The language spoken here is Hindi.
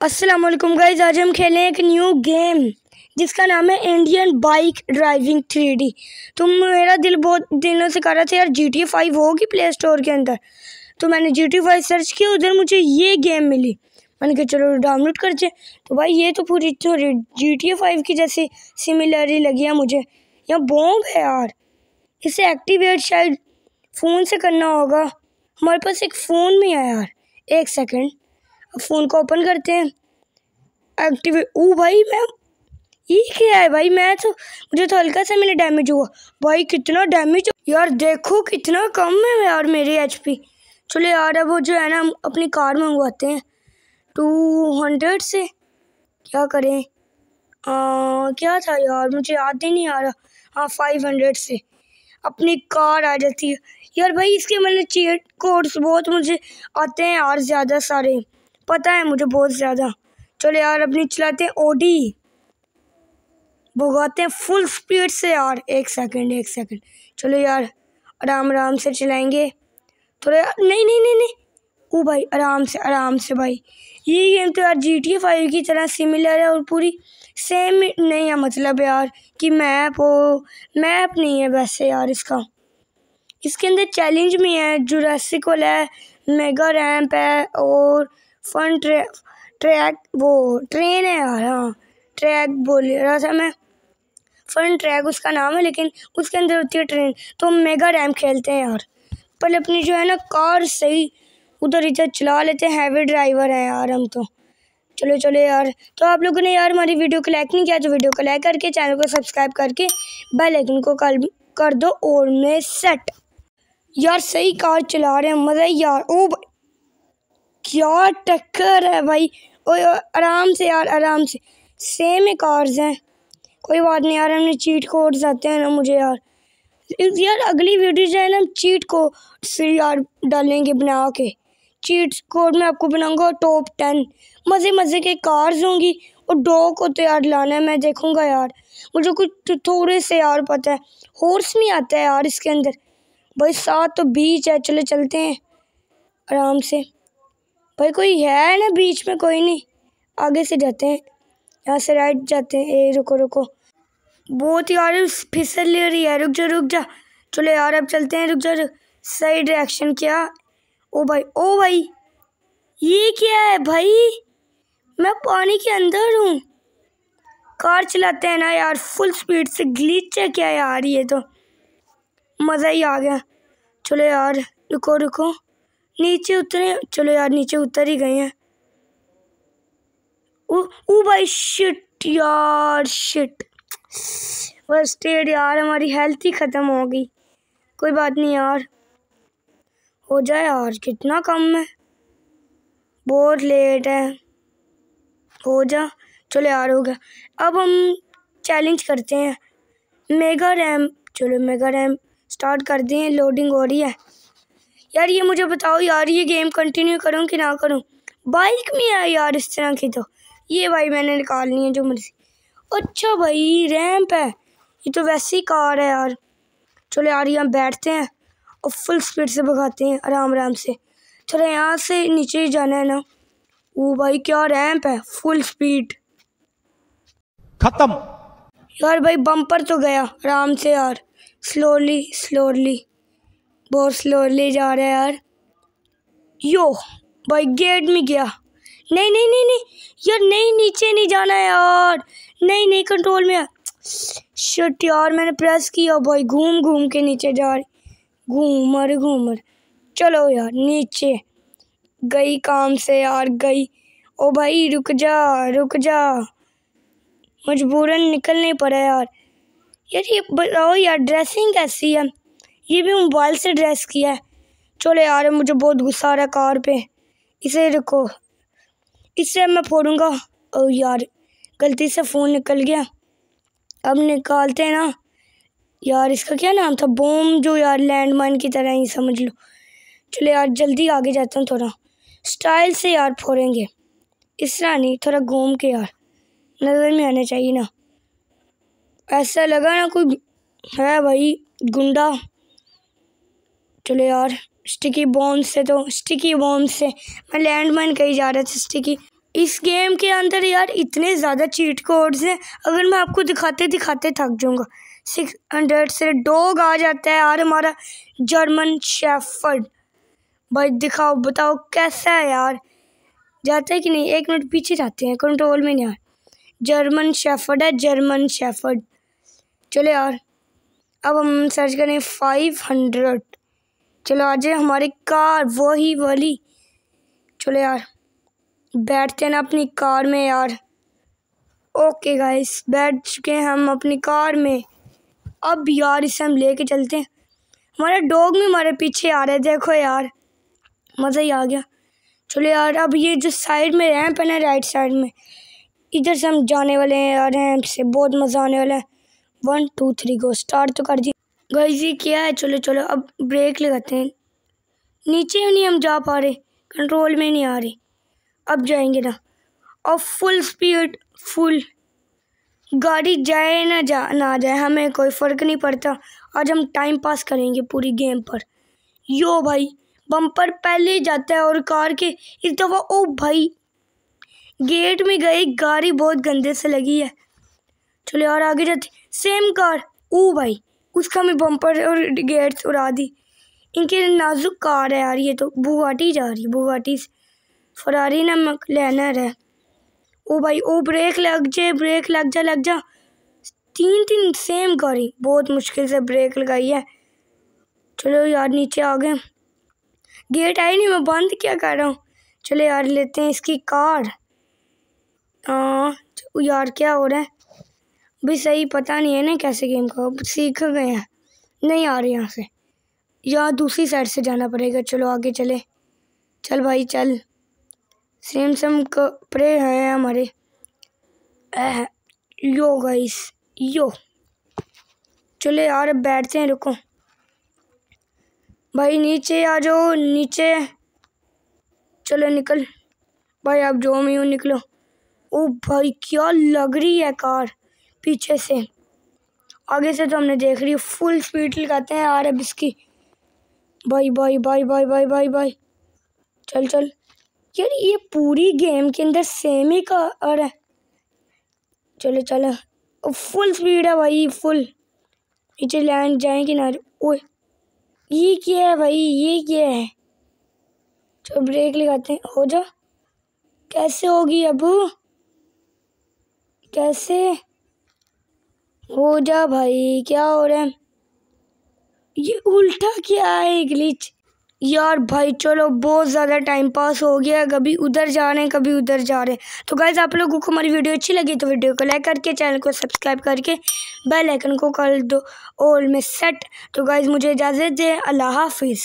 अस्सलाम वालेकुम गाइस आज हम खेलें एक न्यू गेम जिसका नाम है Indian bike driving three D तो मेरा दिल बहुत दिनों से कर रहा था यार जी टी फाइव होगी प्ले स्टोर के अंदर। तो मैंने जी टी फाइव सर्च किया, उधर मुझे ये गेम मिली। मैंने कहा, चलो डाउनलोड कर करते तो भाई, ये तो पूरी थोड़ी जी टी फाइव की जैसी सिमिलर लगी है मुझे। यहाँ बॉम्ब है यार। इसे एक्टिवेट शायद फ़ोन से करना होगा। हमारे पास एक फ़ोन में है यार। एक सेकंड फ़ोन को ओपन करते हैं। एक्टिवेट ओ भाई मैं ये क्या है भाई? मैं तो मुझे तो हल्का सा मेरा डैमेज हुआ। भाई कितना डैमेज यार देखो कितना कम है यार मेरी एचपी चलो यार अब वो जो है ना हम अपनी कार मंगवाते हैं। टू हंड्रेड से। क्या करें? आ, क्या था यार? मुझे याद ही नहीं आ रहा। हाँ फाइव हंड्रेड से। अपनी कार आ जाती है। यार भाई इसके मतलब चीट कोड्स बहुत मुझे आते हैं यार ज़्यादा सारे। पता है मुझे बहुत ज़्यादा। चलो यार अपनी चलाते। हैं ओडी भगाते हैं फुल स्पीड से यार। एक सेकंड एक सेकंड चलो यार, आराम आराम से चलाएँगे। थोड़ा नहीं नहीं नहीं नहीं। ओ भाई, आराम से आराम से भाई। ये गेम तो यार जी टी फाइव की तरह सिमिलर है और पूरी सेम नहीं है मतलब यार कि मैप हो। मैप नहीं है वैसे यार इसका। इसके अंदर चैलेंज भी है। जुरासिक वाला है मेगा रैम्प है और फन ट्रैक ट्रैक वो ट्रेन है यार हाँ ट्रैक बोल रहा था मैं। फन ट्रैक उसका नाम है, लेकिन उसके अंदर होती है ट्रेन तो हम मेगा रैम खेलते हैं यार। पहले अपनी जो है ना कार सही उधर इधर चला लेते हैं हैवी ड्राइवर है यार हम तो। चलो चलो यार। तो आप लोगों ने यार हमारी वीडियो को लाइक नहीं किया तो वीडियो को लाइक करके चैनल को सब्सक्राइब करके बेल आइकन को कल कर दो और में सेट यार सही कार चला रहे हैं, मज़ा यार ओ क्या टक्कर है भाई? ओए आराम से यार, आराम से। सेम ही कार्स हैं। कोई बात नहीं यार, हमने चीट कोड्स आते हैं ना मुझे यार। यार अगली वीडियो जो है ना, हम चीट को फिर यार डालेंगे बना के। चीट कोड में आपको बनाऊँगा टॉप टेन मज़े मज़े के कार्स होंगी। और डॉग को तो यार लाना है, मैं देखूँगा यार। मुझे कुछ थोड़े से यार पता है। हॉर्स नहीं आता है यार इसके अंदर। भाई साथ तो बीच है, चले चलते हैं। आराम से। भाई कोई है ना बीच में, कोई नहीं। आगे से जाते हैं। यहाँ से राइट जाते हैं। ए, रुको रुको। बहुत यार, फिसल ले रही है। रुक जा रुक जा। चलो यार, अब चलते हैं। रुक जा, रुक। सही डायरेक्शन क्या। ओ भाई ओ भाई। ये क्या है भाई? मैं पानी के अंदर हूँ। कार चलाते हैं ना यार। फुल स्पीड से ग्लिच है क्या यार? ये तो मज़ा ही आ गया। चलो यार, रुको रुको। नीचे उतरे, चलो यार नीचे उतर ही गए हैं। ओ भाई शिट यार शिट फ़र्स्ट एड यार, हमारी हेल्थ ही ख़त्म हो गई। कोई बात नहीं यार। हो जाए यार, कितना कम है। बहुत लेट है। हो जा, चलो यार, हो गया। अब हम चैलेंज करते हैं। मेगा रैम चलो मेगा रैम स्टार्ट कर दें लोडिंग हो रही है। यार ये मुझे बताओ यार ये गेम कंटिन्यू करूँ कि ना करूँ? बाइक में है यार इस तरह की तो। ये भाई मैंने निकालनी है जो मर्ज़ी। अच्छा भाई रैम्प है। ये तो वैसी ही कार है यार। चलो यार यहाँ बैठते हैं और फुल स्पीड से भगाते हैं आराम आराम से। चलो यहाँ से नीचे ही जाना है ना। वो भाई क्या रैम्प है? फुल स्पीड खत्म। यार भाई बम्पर तो गया। आराम से यार। स्लोली स्लोली बहुत स्लोली जा रहा है यार। यो, भाई गेट में गया। नहीं नहीं नहीं नहीं, यार नहीं, नीचे नहीं जाना है यार। नहीं नहीं कंट्रोल में शट यार, मैंने प्रेस किया भाई। घूम घूम के नीचे जा रही। घूम, अरे घूम चलो यार, नीचे। गई काम से यार, गई। ओ भाई, रुक जा रुक जा। मजबूरन निकलने पड़ा यार। यार ये बताओ यार ड्रेसिंग कैसी है? ये भी मोबाइल से ड्रेस किया है। चलो यार मुझे बहुत गुस्सा आ रहा है कार पे। इसे रखो इससे मैं फोड़ूँगा। ओ यार, गलती से फ़ोन निकल गया। अब निकालते हैं ना। यार, इसका क्या नाम था? बोम जो यार लैंडमाइन की तरह ही समझ लो। चलो यार, जल्दी आगे जाता हूँ थोड़ा। स्टाइल से यार फोड़ेंगे। इस तरह नहीं, थोड़ा घूम के यार। नज़र में आना चाहिए ना। ऐसा लगा ना कोई है भाई, गुंडा। चलो यार स्टिकी बॉम्ब से तो स्टिकी बॉम्ब से। मैं लैंड माइन कही जा रहा था स्टिकी इस गेम के अंदर यार इतने ज़्यादा चीट कोड्स हैं। अगर मैं आपको दिखाते दिखाते थक जाऊँगा। सिक्स हंड्रेड से डॉग आ जाता है यार हमारा जर्मन शेफर्ड भाई दिखाओ, बताओ कैसा है यार? जाता है कि नहीं? एक मिनट पीछे जाते हैं कंट्रोल में नहीं यार जर्मन शेफर्ड है जर्मन शेफर्ड चलो यार, अब हम सर्च करें फाइव हंड्रेड चलो आ जाए हमारी कार, वही वाली। चलो यार, बैठते हैं ना अपनी कार में यार। ओके गाइस बैठ चुके हैं हम अपनी कार में। अब यार इसे हम लेके चलते हैं। हमारा डॉग भी हमारे पीछे आ रहा है, देखो यार। मज़ा ही आ गया। चलो यार, अब ये जो साइड में रैंप है ना राइट साइड में, इधर से हम जाने वाले हैं यार रैंप से। बहुत मज़ा आने वाला है। One two three go start तो कर दी गाइस, ये क्या है? चलो चलो, अब ब्रेक लगाते हैं। नीचे नहीं हम जा पा रहे कंट्रोल में नहीं आ रहे। अब जाएँगे ना। और फुल स्पीड फुल गाड़ी जाए ना जा, ना जाए, हमें कोई फ़र्क नहीं पड़ता। आज हम टाइम पास करेंगे पूरी गेम पर। यो भाई बम्पर पहले ही जाता है और कार के इस दफ़ा, ओ भाई। गेट में गई, गाड़ी बहुत गंदे से लगी है। चलो यार, आगे जाते सेम कार ओ भाई उसका मैं बम्पर और गेट्स उड़ा दी। इनके नाजुक कार है यार, ये तो बुगाटी जा रही है बुगाटी से। फरारी ना लेनर है। ओ भाई, ओ ब्रेक लग जाए ब्रेक लग जा लग जा। तीन तीन सेम गाड़ी बहुत मुश्किल से ब्रेक लगाई है। चलो यार, नीचे आ गए। गेट आई नहीं, मैं बंद क्या कर रहा हूँ? चलो यार, लेते हैं इसकी कार। हाँ यार, क्या हो रहा है? भी सही पता नहीं है ना कैसे गेम का। सीख गए हैं। नहीं आ रहे यहाँ से। यहाँ दूसरी साइड से जाना पड़ेगा। चलो आगे चले। चल भाई, चल। सेम सेम कपड़े हैं हमारे। Yo guys yo. चले यार बैठते हैं, रुको। भाई, नीचे आ जाओ, नीचे। चलो निकल। भाई, आप जो मैं हूँ, निकलो। ओ भाई, क्या लग रही है कार? पीछे से। आगे से तो हमने देख रही है फुल स्पीड लगाते हैं यार अब इसकी। भाई भाई भाई भाई भाई भाई भाई। चल चल। यार ये पूरी गेम के अंदर सेम ही कार है। चलो चलो। फुल स्पीड है भाई फुल नीचे लैंड जाए कि ना ओए, ये क्या है भाई? ये क्या है? चलो ब्रेक लगाते हैं। हो जा। कैसे होगी अब? कैसे? हो जा भाई, क्या हो रहा है? ये उल्टा क्या है ग्लिच यार भाई, चलो, बहुत ज़्यादा टाइम पास हो गया कभी उधर जा रहे हैं, कभी उधर जा रहे हैं। तो गाइज़ आप लोगों को हमारी वीडियो अच्छी लगी तो वीडियो को लाइक करके चैनल को सब्सक्राइब करके बेल आइकन को कर दो ऑल में सेट तो गाइज़ मुझे इजाज़त दें, अल्लाह हाफिज़।